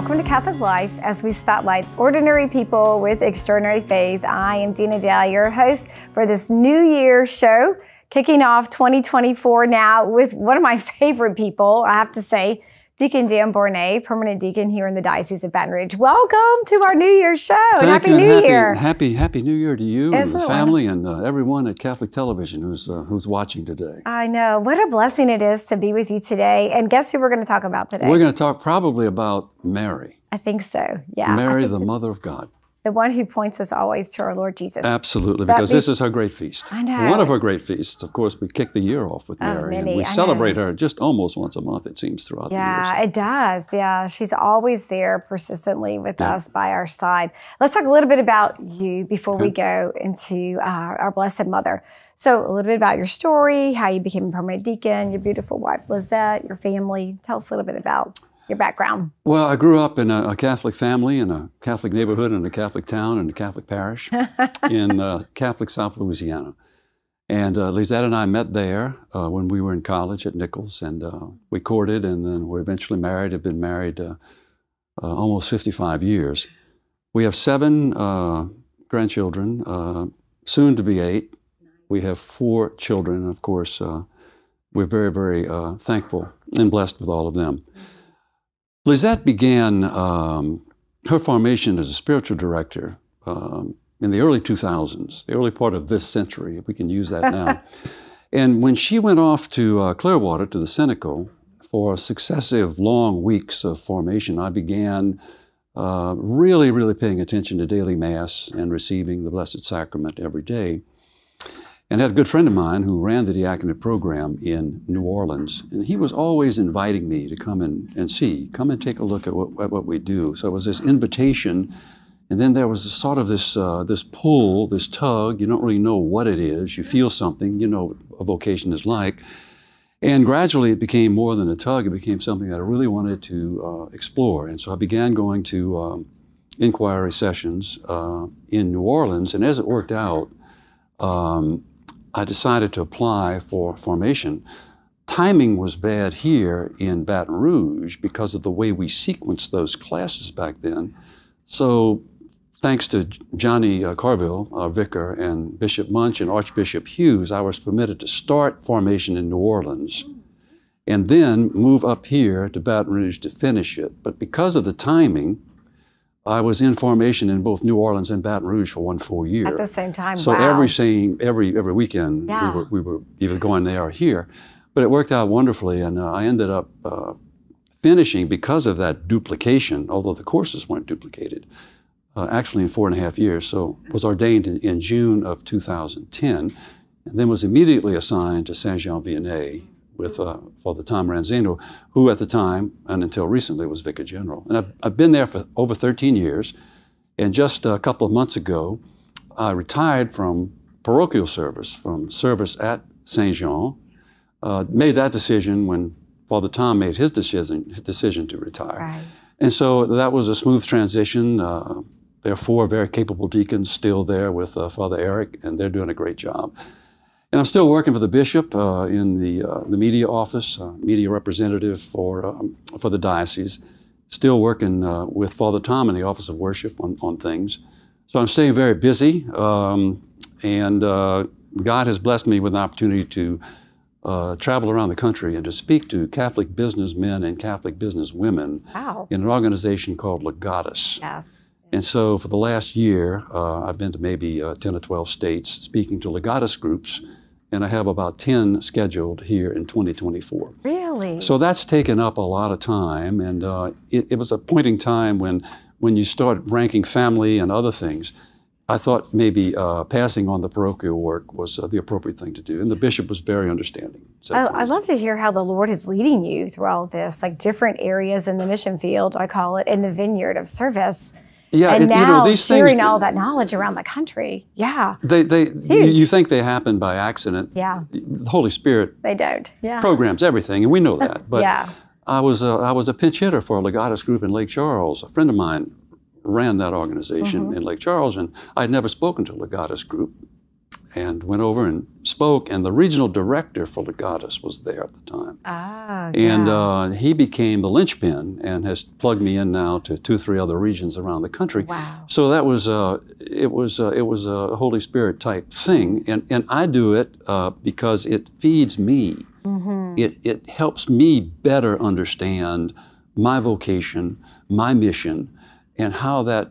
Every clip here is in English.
Welcome to Catholic Life as we spotlight ordinary people with extraordinary faith. I am Dina Dow, your host for this New Year show, kicking off 2024 now with one of my favorite people, I have to say, Deacon Dan Borné, permanent deacon here in the Diocese of Baton Rouge. Welcome to our New Year's show. Thank Happy you, New happy, Year. Happy Happy New Year to you Isn't and the family and uh, everyone at Catholic Television who's uh, who's watching today. I know. What a blessing it is to be with you today. And guess who we're going to talk about today? We're going to talk probably about Mary, I think so. Yeah. Mary, think the Mother of God. The one who points us always to our Lord Jesus. Absolutely, But because be- this is her great feast. I know. One of her great feasts. Of course, we kick the year off with Oh, Mary, and we I celebrate her just almost once a month. It seems throughout the year. Yeah, it does. Yeah, she's always there persistently with us by our side. Let's talk a little bit about you before we go into uh, our Blessed Mother. So, a little bit about your story, how you became a permanent deacon, your beautiful wife Lizette, your family. Tell us a little bit about your background. Well, I grew up in a, a Catholic family, in a Catholic neighborhood, in a Catholic town, in a Catholic parish in uh, Catholic South Louisiana. And uh, Lizette and I met there uh, when we were in college at Nicholls, and uh, we courted, and then we eventually married. Have been married uh, uh, almost 55 years. We have seven uh, grandchildren, uh, soon to be eight. We have four children, and of course, uh, we're very, very uh, thankful and blessed with all of them. Lizette began um, her formation as a spiritual director um, in the early 2000s, the early part of this century, if we can use that now. and when she went off to uh, Clearwater, to the Cenacle, for successive long weeks of formation, I began uh, really, really paying attention to daily Mass and receiving the Blessed Sacrament every day. And had a good friend of mine who ran the diaconate program in New Orleans, and he was always inviting me to come and, and see, come and take a look at what, at what we do. So it was this invitation, and then there was a sort of this uh, this pull, this tug. You don't really know what it is. You feel something. You know what a vocation is like. And gradually, it became more than a tug. It became something that I really wanted to uh, explore. And so I began going to um, inquiry sessions uh, in New Orleans. And as it worked out, um, I decided to apply for formation. Timing was bad here in Baton Rouge because of the way we sequenced those classes back then. So, thanks to Johnny uh, Carville, our vicar, and Bishop Muench and Archbishop Hughes, I was permitted to start formation in New Orleans and then move up here to Baton Rouge to finish it. But because of the timing, I was in formation in both New Orleans and Baton Rouge for one full year. At the same time. So wow. every same every every weekend Yeah. we, were, we were either going there or here, but it worked out wonderfully, and uh, I ended up uh, finishing because of that duplication. Although the courses weren't duplicated, uh, actually in four and a half years. So was ordained in, in June of 2010, and then was immediately assigned to Saint Jean Vianney with uh, Father Tom Ranzino, who at the time and until recently was Vicar General. And I've, I've been there for over 13 years. And just a couple of months ago, I retired from parochial service, from service at Saint Jean. Uh, made that decision when Father Tom made his decision, his decision to retire. Right. And so that was a smooth transition. Uh, there are four very capable deacons still there with uh, Father Eric, and they're doing a great job. And I'm still working for the bishop uh, in the, uh, the media office, uh, media representative for, um, for the diocese. Still working uh, with Father Tom in the office of worship on, on things. So I'm staying very busy, um, and uh, God has blessed me with an opportunity to uh, travel around the country and to speak to Catholic businessmen and Catholic businesswomen Wow. in an organization called Legatus. Yes. And so for the last year, uh, I've been to maybe uh, 10 or 12 states speaking to Legatus groups, and I have about 10 scheduled here in 2024. Really? So that's taken up a lot of time, and uh, it, it was a point in time when, when you start ranking family and other things, I thought maybe uh, passing on the parochial work was uh, the appropriate thing to do, and the bishop was very understanding. So I, I love to hear how the Lord is leading you through all this, like different areas in the mission field, I call it, in the vineyard of service. Yeah, and it- now you know, these sharing things, all that knowledge around the country. Yeah. They, they, you, think they happen by accident. Yeah. The Holy Spirit They don't. Yeah. programs everything, and we know that. But yeah. I was a, I was a pinch hitter for a Legatus group in Lake Charles. A friend of mine ran that organization Mm-hmm. in Lake Charles, and I'd never spoken to a Legatus group. And went over and spoke. And the regional director for Legatus was there at the time. Ah, And yeah. uh, he became the linchpin and has plugged me in now to two, three other regions around the country. Wow. So that was uh, it was uh, it was a Holy Spirit type thing, and and I do it uh, because it feeds me. Mm-hmm. It it helps me better understand my vocation, my mission, and how that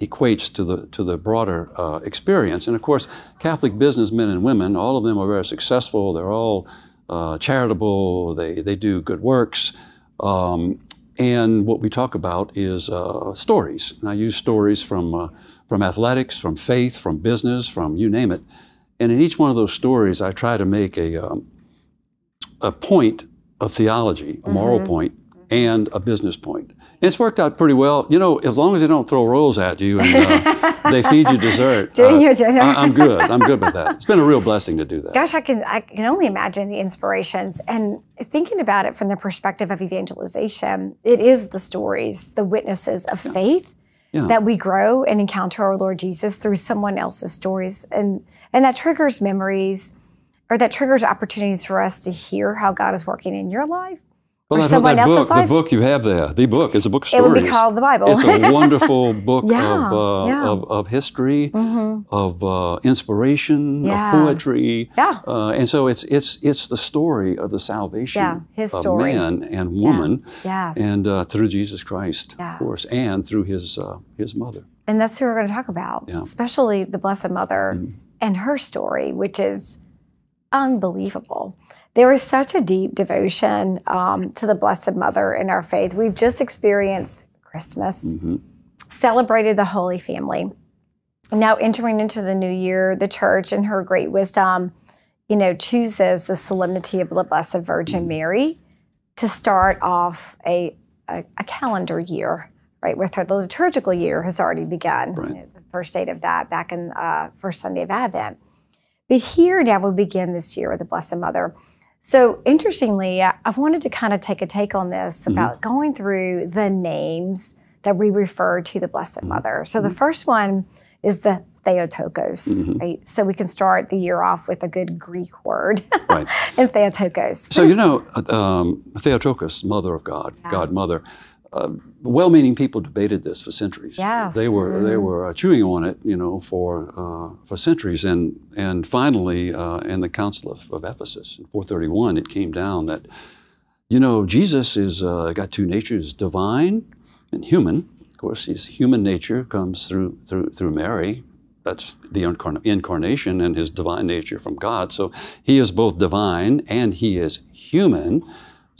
equates to the to the broader uh, experience. And of course, Catholic businessmen and women, all of them are very successful. They're all uh, charitable. They they do good works. Um, and what we talk about is uh, stories. And I use stories from uh, from athletics, from faith, from business, from you name it. And in each one of those stories, I try to make a um, a point of theology, a moral point, and a business point. It's worked out pretty well. You know, as long as they don't throw rolls at you and uh, they feed you dessert, During uh, your dinner. I, am good. I'm good with that. It's been a real blessing to do that. Gosh, I can I can only imagine the inspirations and thinking about it from the perspective of evangelization. It is the stories, the witnesses of faith Yeah. that we grow and encounter our Lord Jesus through someone else's stories, and and that triggers memories, or that triggers opportunities for us to hear how God is working in your life. Well, or someone that else's book, life. the book you have there, the book is a book of It stories. would be called the Bible. It's a wonderful book Yeah, of, uh, yeah. of, of history, of uh, inspiration, Yeah. of poetry. Yeah. Uh, and so it's, it's, it's the story of the salvation Yeah, his of story. man and woman. Yes. And uh, through Jesus Christ, of course, and through his, uh, his mother. And that's who we're going to talk about, especially the Blessed Mother and her story, which is unbelievable. There is such a deep devotion um, to the Blessed Mother in our faith. We've just experienced Christmas, Mm-hmm. celebrated the Holy Family. Now, entering into the new year, the church, in her great wisdom, you know, chooses the solemnity of the Blessed Virgin Mary to start off a, a, a calendar year, right? With her, the liturgical year has already begun. Right. The first date of that back in uh, first Sunday of Advent. But here now we begin this year with the Blessed Mother. So interestingly, I I wanted to kind of take a take on this about going through the names that we refer to the Blessed Mother. So the first one is the Theotokos, right? So we can start the year off with a good Greek word, Right. and Theotokos. So you know, uh, um, Theotokos, Mother of God, God Mother. Uh, well-meaning people debated this for centuries. Yes. They were they were uh, chewing on it, you know, for uh, for centuries, and and finally, uh, in the Council of, of Ephesus in 431, it came down that, you know, Jesus is uh, got two natures, divine and human. Of course, his human nature comes through through through Mary. That's the incarn- incarnation and his divine nature from God. So he is both divine and he is human.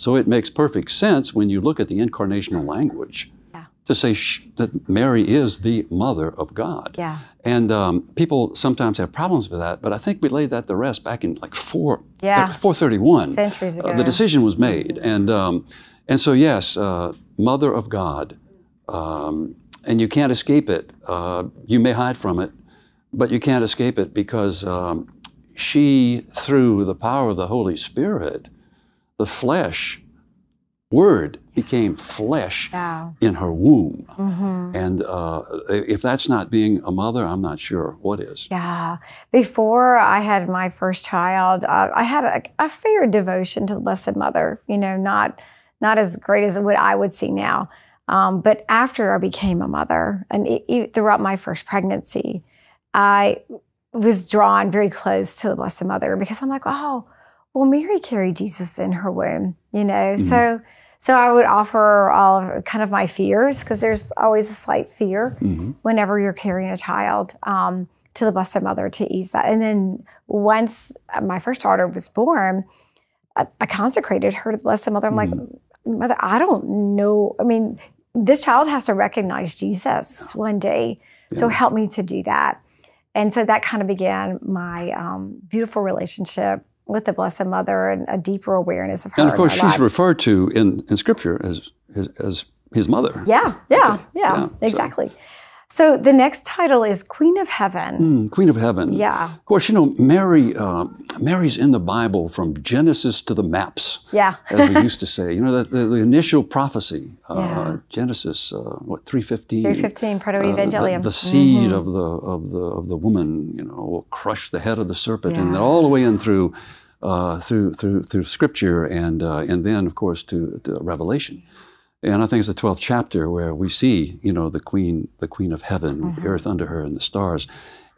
So it makes perfect sense when you look at the incarnational language Yeah. to say sh- that Mary is the mother of God. Yeah. And um, people sometimes have problems with that, but I think we laid that to rest back in like four, Yeah. 431. Centuries Uh, ago. the decision was made. And, um, and so, yes, uh, mother of God, um, and you can't escape it. Uh, you may hide from it, but you can't escape it because um, she, through the power of the Holy Spirit, the flesh, word became flesh Wow. in her womb. Mm-hmm. And uh, if that's not being a mother, I'm not sure what is. Yeah. Before I had my first child, uh, I had a, a fair devotion to the Blessed Mother. You know, not not as great as what I would see now. Um, but after I became a mother, and e- e- throughout my first pregnancy, I was drawn very close to the Blessed Mother because I'm like, oh, well, Mary carried Jesus in her womb. You know, so. So I would offer all of kind of my fears because there's always a slight fear Mhm. whenever you're carrying a child um, to the Blessed Mother to ease that. And then once my first daughter was born, I, I consecrated her to the Blessed Mother. I'm like, Mother, I don't know. I mean, this child has to recognize Jesus one day. So help me to do that. And so that kind of began my um, beautiful relationship with the Blessed Mother and a deeper awareness of her. And of course, our she's lives. referred to in, in Scripture as his, as his mother. Yeah, yeah, yeah, yeah, exactly. So the next title is Queen of Heaven. Mm, Queen of Heaven. Yeah. Of course, you know Mary. Uh, Mary's in the Bible from Genesis to the maps. Yeah. as we used to say. You know the, the, the initial prophecy. Uh, Yeah. Genesis, uh, what three fifteen. 315 Proto Uh, the, the seed of the of the of the woman, you know, will crush the head of the serpent, and then all the way in through uh, through through through Scripture, and uh, and then of course to, to Revelation. And I think it's the twelfth chapter where we see, you know, the queen, the queen of heaven, the earth under her, and the stars.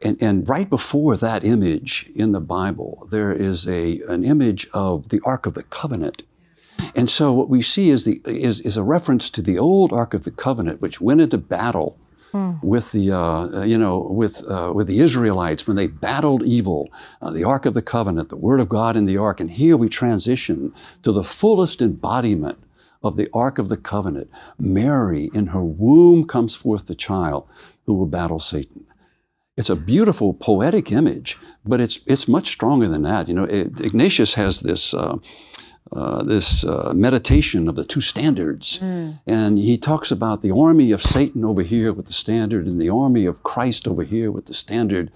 And, and right before that image in the Bible, there is a an image of the Ark of the Covenant. And so what we see is the is, is a reference to the old Ark of the Covenant, which went into battle with the uh, you know with uh, with the Israelites when they battled evil, uh, the Ark of the Covenant, the Word of God in the Ark, and here we transition to the fullest embodiment of the Ark of the Covenant. Mary, in her womb, comes forth the child who will battle Satan. It's a beautiful poetic image, but it's it's much stronger than that. You know, it, Ignatius has this. Uh, uh, this uh, meditation of the two standards. And he talks about the army of Satan over here with the standard and the army of Christ over here with the standard.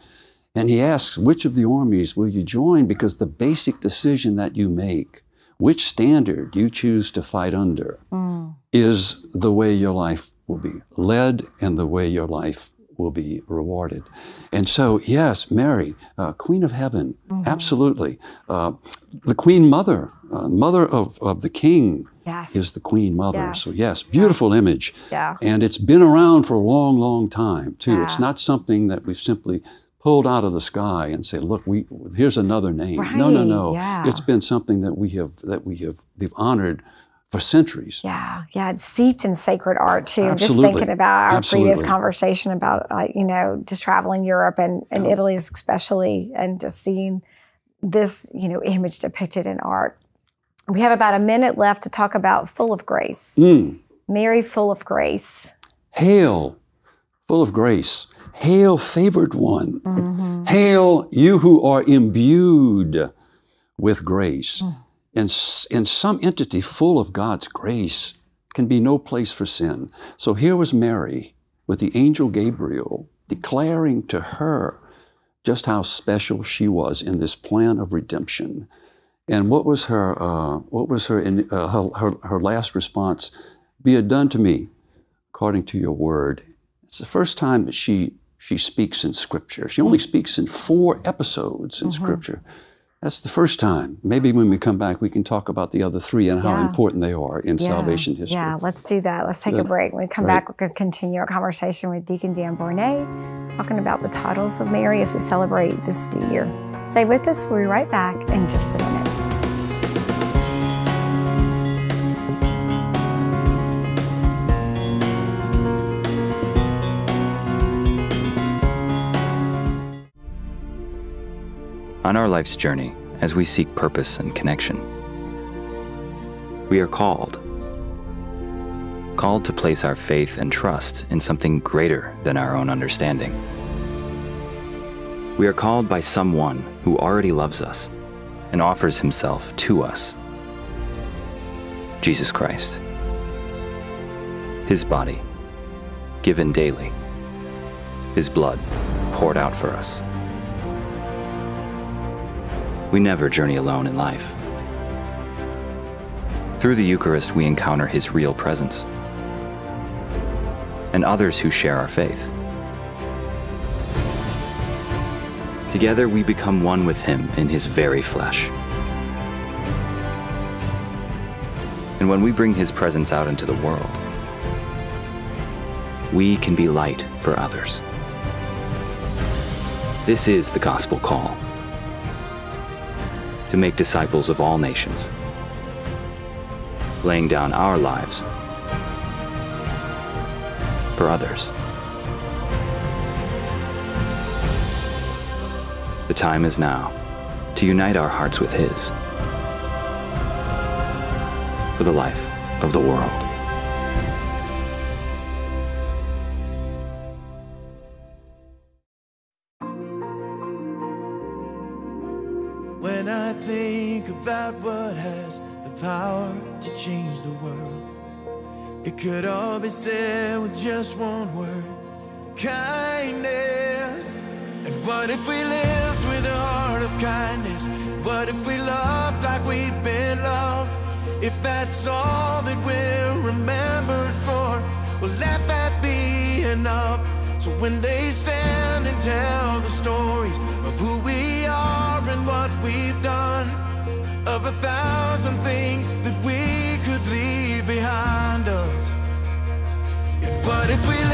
And he asks, which of the armies will you join? Because the basic decision that you make, which standard you choose to fight under, is the way your life will be led and the way your life will be rewarded. And so, yes, Mary, uh, Queen of Heaven, absolutely. Uh, the Queen Mother, uh, Mother of, of the King, Yes. is the Queen Mother. Yes. So, yes, beautiful image. Yeah. And it's been around for a long, long time, too. It's not something that we've simply pulled out of the sky and say, look, we, here's another name. No, no, no. yeah. It's been something that we have, that we have, they've honored for centuries. Yeah, yeah, it's seeped in sacred art too. I'm just thinking about our previous conversation about, uh, you know, just traveling Europe and, and Italy especially, and just seeing this, you know, image depicted in art. We have about a minute left to talk about Full of Grace. Mm. Mary, full of grace. Hail, full of grace. Hail, favored one. Mm-hmm. Hail, you who are imbued with grace. Mm. And, s- and some entity full of God's grace can be no place for sin. So here was Mary with the angel Gabriel declaring to her just how special she was in this plan of redemption. And what was her, uh, what was her, in, uh, her, her, her last response? Be it done to me according to your word. It's the first time that she, she speaks in Scripture. She only speaks in four episodes in mm-hmm. Scripture. That's the first time. Maybe when we come back, we can talk about the other three and how Yeah. important they are in Yeah, salvation history. Yeah, let's do that. Let's take a break. When we come Great. back, we're going to continue our conversation with Deacon Dan Borné, talking about the titles of Mary as we celebrate this new year. Stay with us. We'll be right back in just a minute. On our life's journey, as we seek purpose and connection, we are called. Called to place our faith and trust in something greater than our own understanding. We are called by someone who already loves us and offers himself to us Jesus Christ. His body, given daily, His blood poured out for us. We never journey alone in life. Through the Eucharist, we encounter His real presence and others who share our faith. Together, we become one with Him in His very flesh. And when we bring His presence out into the world, we can be light for others. This is the gospel call to make disciples of all nations, laying down our lives for others. The time is now to unite our hearts with His for the life of the world. About what has the power to change the world, it could all be said with just one word kindness. And what if we lived with a heart of kindness? What if we loved like we've been loved? If that's all that we're remembered for, well, let that be enough. So when they stand and tell the stories of who we are and what we've done, of a thousand things that we could leave behind us. What if we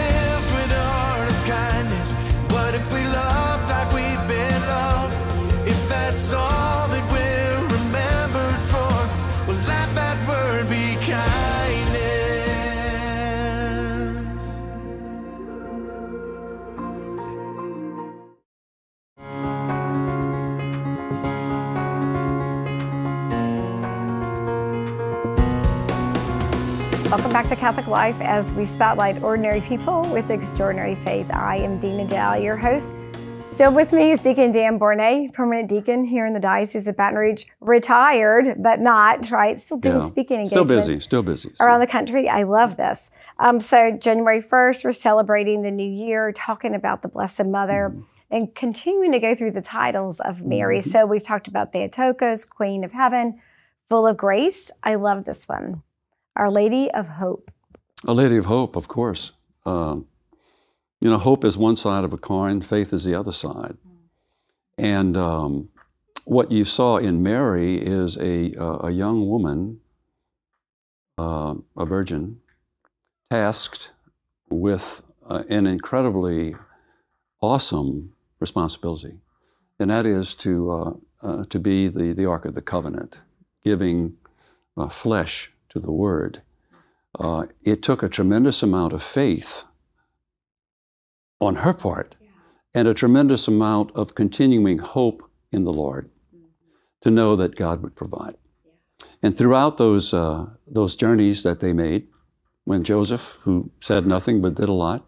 Catholic Life as we spotlight ordinary people with extraordinary faith. I am Dina Dow, your host. Still with me is Deacon Dan Borné, permanent deacon here in the Diocese of Baton Rouge, retired, but not, right? Still doing Yeah. speaking Still busy, still busy. around the country. I love this. Um, so, January 1st, we're celebrating the new year, talking about the Blessed Mother. Mm-hmm. And continuing to go through the titles of Mary. So we've talked about Theotokos, Queen of Heaven, full of grace. I love this one. Our Lady of Hope. A lady of hope, of course. Um, you know, hope is one side of a coin, faith is the other side. And um, what you saw in Mary is a, uh, a young woman, uh, a virgin, tasked with uh, an incredibly awesome responsibility, and that is to, uh, uh, to be the, the Ark of the Covenant, giving uh, flesh to the Word. Uh, it took a tremendous amount of faith on her part and a tremendous amount of continuing hope in the Lord to know that God would provide. And throughout those, uh, those journeys that they made, when Joseph, who said nothing but did a lot,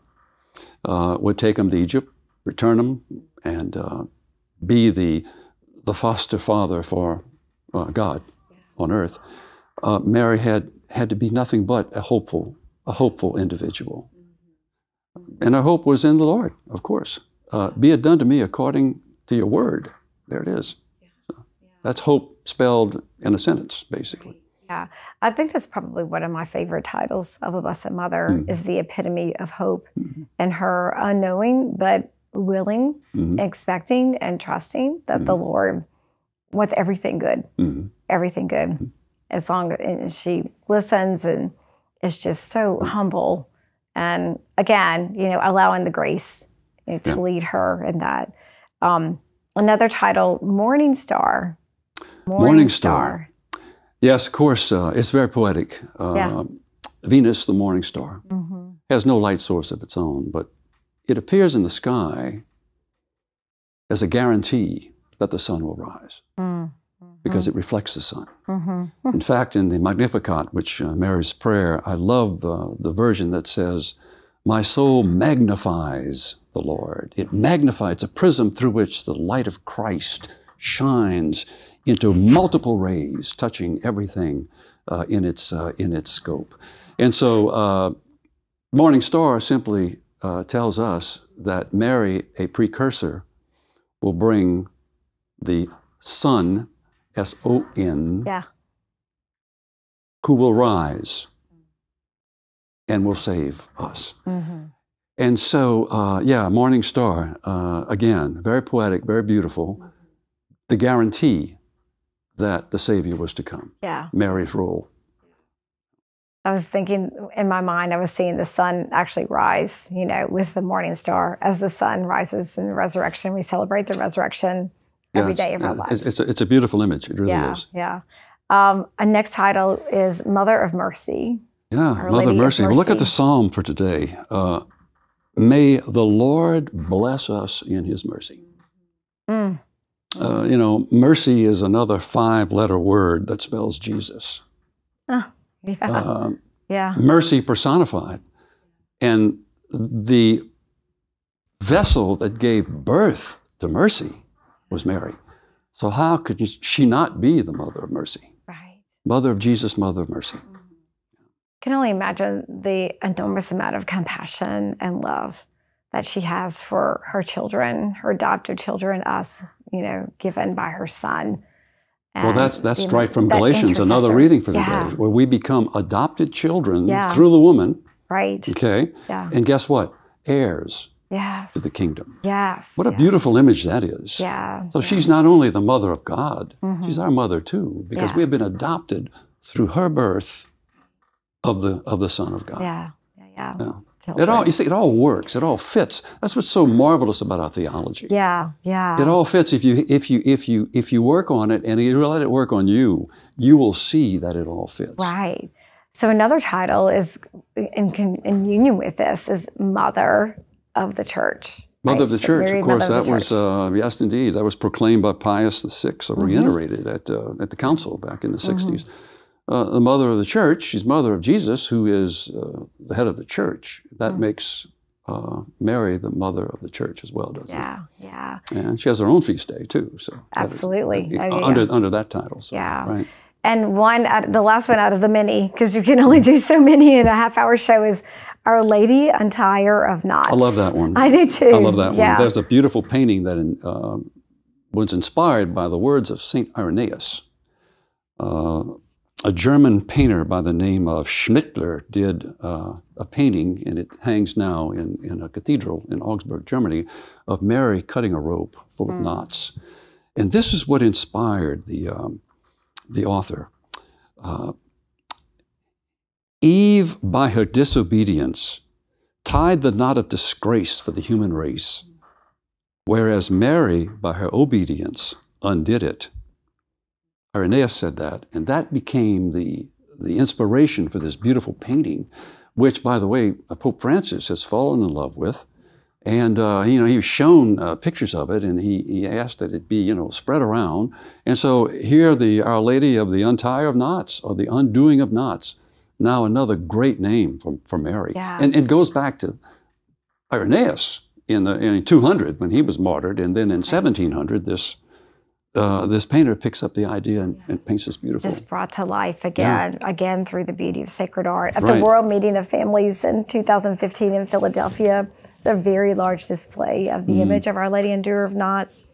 uh, would take them to Egypt, return them, and uh, be the, the foster father for uh, God on earth, uh, Mary had, had to be nothing but a hopeful, a hopeful individual. And her hope was in the Lord, of course. Uh, be it done to me according to your word. There it is. So that's hope spelled in a sentence, basically. Yeah, I think that's probably one of my favorite titles of the Blessed Mother Mm-hmm. is the epitome of hope and her unknowing but willing, Mhm. expecting, and trusting that the Lord wants everything good, Mhm. everything good, as long as she listens and is just so humble. And again, you know, allowing the grace you know, to lead her in that. Um, another title, Morning Star. Morning Star. Yes, of course, uh, it's very poetic. Uh, Yeah. Venus, the morning star, hmm has no light source of its own, but it appears in the sky as a guarantee that the sun will rise because it reflects the sun. hmm In fact, in the Magnificat, which uh, Mary's prayer, I love uh, the version that says, My soul magnifies the Lord. It magnifies, a prism through which the light of Christ shines into multiple rays, touching everything uh, in, its, uh, in its scope. And so, uh, Morning Star simply uh, tells us that Mary, a precursor, will bring the sun, S O N, Yeah. who will rise and will save us. hmm And so, uh, yeah, Morning Star, uh, again, very poetic, very beautiful. The guarantee that the Savior was to come, Yeah. Mary's role. I was thinking in my mind, I was seeing the sun actually rise, you know, with the morning star. As the sun rises in the resurrection, we celebrate the resurrection every it's- day of our uh, lives. It's, it's, a, it's a beautiful image, it really yeah, is. yeah. Um, a next title is Mother of Mercy. Yeah, Our Mother Lady of Mercy. Well, look at the psalm for today. Uh, May the Lord bless us in his mercy. Mm. Uh, you know, mercy is another five letter word that spells Jesus. Yeah, Um, yeah, mercy personified. And the vessel that gave birth to mercy was Mary. So, how could she not be the mother of mercy? right. Mother of Jesus, mother of mercy. Mm-hmm. Can only imagine the enormous amount of compassion and love that she has for her children, her adopted children, us, you know, given by her son. Well, that's that's right from that Galatians, another reading for yeah, today, where we become adopted children Yeah. through the woman. Right. Okay, Yeah. and guess what? Heirs Yes. to the kingdom. Yes. What a yeah. beautiful image that is. Yeah. So she's not only the mother of God, she's Mhm. our mother too, because Yeah. we have been adopted through her birth of the of the Son of God. Yeah. Yeah. Yeah. Yeah. Children. It all you see, it all works. It all fits. That's what's so marvelous about our theology. Yeah. Yeah. It all fits if you if you if you if you work on it and you let it work on you, you will see that it all fits. Right. So another title is in, in union with this is Mother of the Church. Mother right? of the So Church, of course, Mother that was Mm-hmm. uh, yes, indeed, that was proclaimed by Pius VI, or reiterated at uh, at the council back in the 60s. Uh, the mother of the church, she's mother of Jesus, who is uh, the head of the church. That Mm. makes uh, Mary the mother of the church as well, doesn't it? yeah. Yeah. And she has her own feast day too. So that is- Absolutely. uh, Oh, yeah, under yeah. under that title. So, Yeah. Right. And one, out- the last one out of the many, because you can only do so many in a half hour show, is Our Lady Untier of Knots. I love that one. I do too. I love that yeah. one. There's a beautiful painting that in, um was inspired by the words of Saint Irenaeus. Uh, a German painter by the name of Schmidtner did uh, a painting, and it hangs now in, in a cathedral in Augsburg, Germany, of Mary cutting a rope full of knots. And this is what inspired the, um, the author. Uh, Eve, by her disobedience, tied the knot of disgrace for the human race, whereas Mary, by her obedience, undid it. Irenaeus said that, and that became the, the inspiration for this beautiful painting, which, by the way, Pope Francis has fallen in love with. And uh, you know, he was shown uh, pictures of it, and he, he asked that it be you know spread around. And so here, the Our Lady of the Untie of Knots, or the Undoing of Knots, now another great name for, for Mary. Yeah. And it goes back to Irenaeus in the in 200 when he was martyred, and then in 1700 this uh, this painter picks up the idea and, and paints this beautiful. just brought to life again, again through the beauty of sacred art. At Right. the World Meeting of Families in 2015 in Philadelphia, it's a very large display of the Mm-hmm. image of Our Lady Undoer of Knots.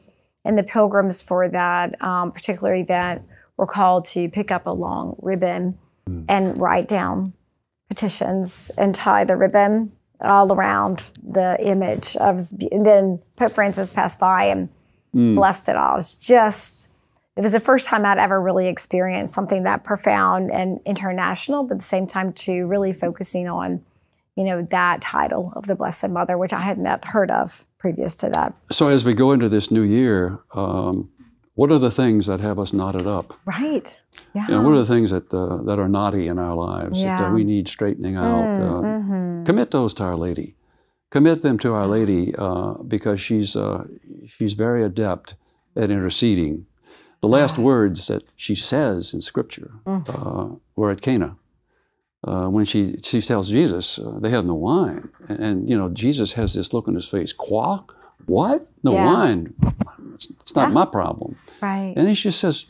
And the pilgrims for that um, particular event were called to pick up a long ribbon Mm. and write down petitions and tie the ribbon all around the image of. And then Pope Francis passed by and Mm. blessed it all. It was just, it was the first time I'd ever really experienced something that profound and international, but at the same time, too, really focusing on, you know, that title of the Blessed Mother, which I had not heard of previous to that. So as we go into this new year, um, what are the things that have us knotted up? Right. Yeah. You know, what are the things that uh, that are knotty in our lives that uh, we need straightening out? uh, Mhm. Commit those to Our Lady. Commit them to Our Lady uh, because she's uh, she's very adept at interceding. The last words that she says in Scripture Mm. uh, were at Cana. Uh, when she, she tells Jesus, uh, they have no wine. And, and, you know, Jesus has this look on his face, Qua? What? No Yeah. wine? It's, it's not Yeah. my problem. Right. And then she says,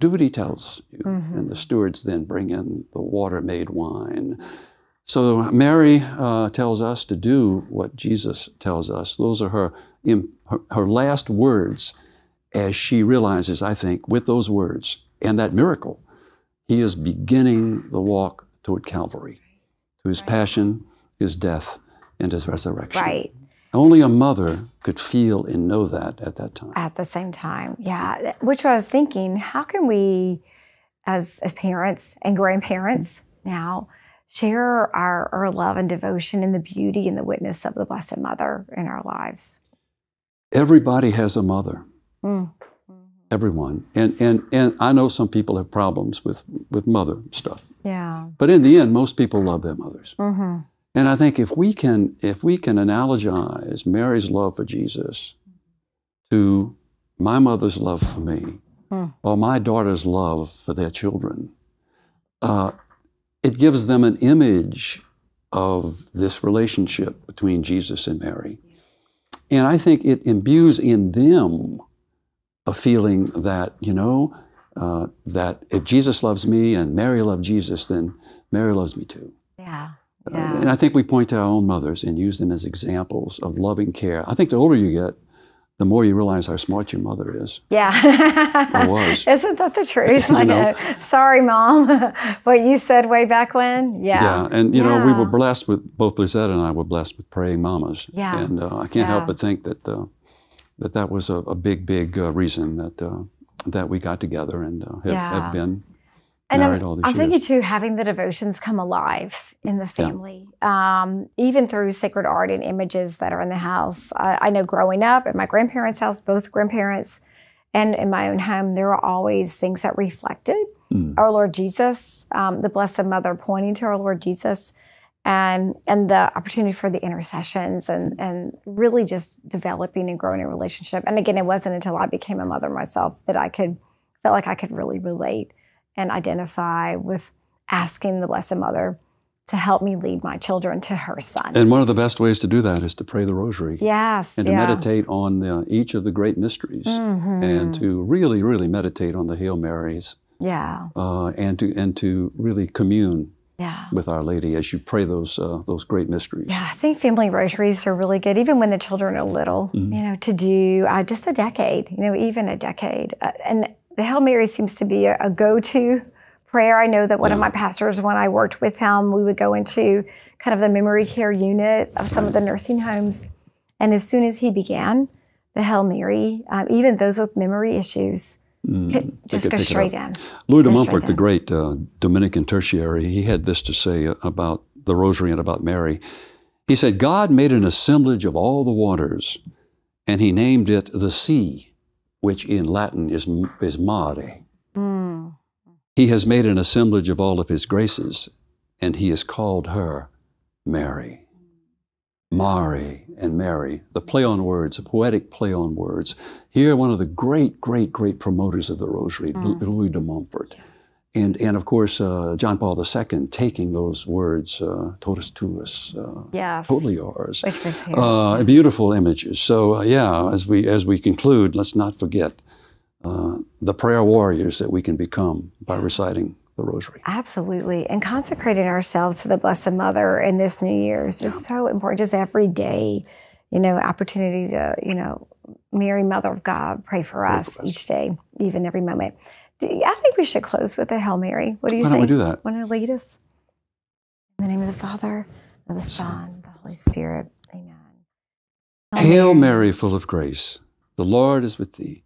do what he tells you. Mhm. And the stewards then bring in the water made wine. So Mary uh, tells us to do what Jesus tells us. Those are her, her, her last words as she realizes, I think, with those words and that miracle, he is beginning the walk toward Calvary, to his passion, his death, and his resurrection. Right. Only a mother could feel and know that at that time. At the same time. Yeah. Which I was thinking, how can we, as, as parents and grandparents now, share our, our love and devotion and the beauty and the witness of the Blessed Mother in our lives? Everybody has a mother. Mm. Everyone. And, and, and I know some people have problems with, with mother stuff. Yeah. But in the end, most people love their mothers. Mm-hmm. And I think if we can, if we can analogize Mary's love for Jesus to my mother's love for me, Hmm. or my daughter's love for their children, uh, it gives them an image of this relationship between Jesus and Mary. And I think it imbues in them a feeling that, you know, uh, that if Jesus loves me and Mary loved Jesus, then Mary loves me too. Yeah. Uh, Yeah. and I think we point to our own mothers and use them as examples of loving care. I think the older you get, the more you realize how smart your mother is. Yeah. Was. Isn't that the truth? You know? Sorry, mom. what you said way back when. Yeah. Yeah, and you know we were blessed with both Lizette and I were blessed with praying mamas. Yeah. and uh, I can't Yeah. help but think that uh, that that was a, a big, big uh, reason that uh, that we got together and uh, have, Yeah. have been And married I'm, all these I'm years. thinking too, having the devotions come alive in the family, um, even through sacred art and images that are in the house. I, I know growing up at my grandparents' house, both grandparents, and in my own home, there were always things that reflected Mm. our Lord Jesus, um, the Blessed Mother pointing to our Lord Jesus, and and the opportunity for the intercessions and and really just developing and growing a relationship. And again, it wasn't until I became a mother myself that I could felt like I could really relate and identify with asking the Blessed Mother to help me lead my children to her son. And one of the best ways to do that is to pray the Rosary yes. and to yeah. meditate on uh, each of the great mysteries, Mhm. and to really, really meditate on the Hail Marys, Yeah. uh, and to and to really commune Yeah. with Our Lady as you pray those uh, those great mysteries. Yeah, I think family rosaries are really good, even when the children are little. Mm-hmm. You know, to do uh, just a decade. You know, even a decade. Uh, and the Hail Mary seems to be a, a go-to prayer. I know that one of my pastors, when I worked with him, we would go into kind of the memory care unit of some of the nursing homes, and as soon as he began the Hail Mary, um, even those with memory issues could just go straight in. Louis de Montfort, the great uh, Dominican tertiary, he had this to say about the Rosary and about Mary. He said, God made an assemblage of all the waters, and he named it the sea, which in Latin is, is mare. Mm. He has made an assemblage of all of his graces, and he has called her Mary. Mari and Mary, the play on words, a poetic play on words. Here, one of the great, great, great promoters of the Rosary, Louis de Montfort. And, and of course, uh, John Paul II taking those words, uh, totus tuus, uh, Yes. totally yours. Which was. Uh, beautiful images. So uh, yeah, as we as we conclude, let's not forget uh, the prayer warriors that we can become by reciting the Rosary. Absolutely. And consecrating ourselves to the Blessed Mother in this new year is just so important. Just every day, you know, opportunity to, you know, Mary, Mother of God, pray for us each day, even every moment. I think we should close with a Hail Mary. What do you Why don't think? we do that? Want to lead us? In the name of the Father, of the Son, and the Holy Spirit. Amen. Hail Mary, full of grace, the Lord is with thee.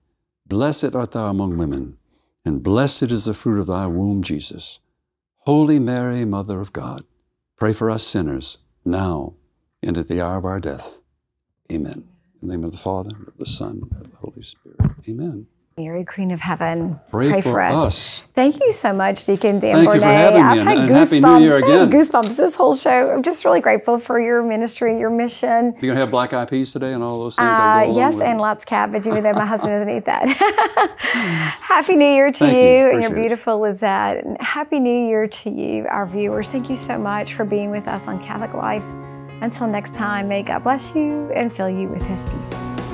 Blessed art thou among women, and blessed is the fruit of thy womb, Jesus. Holy Mary, Mother of God, pray for us sinners, now and at the hour of our death. Amen. In the name of the Father, of the Son, and of the Holy Spirit. Amen. Mary, Queen of Heaven, Pray for us. Thank you so much, Deacon Dan Thank you for having me, I've had and goosebumps. Happy New Year I've had again. goosebumps this whole show. I'm just really grateful for your ministry, your mission. You're gonna have black eyed peas today and all those things? Uh, yes, and lots of cabbage, even though my husband doesn't eat that. happy New Year to Thank you, you. and your beautiful Lizette. And happy New Year to you, our viewers. Thank you so much for being with us on Catholic Life. Until next time, may God bless you and fill you with his peace.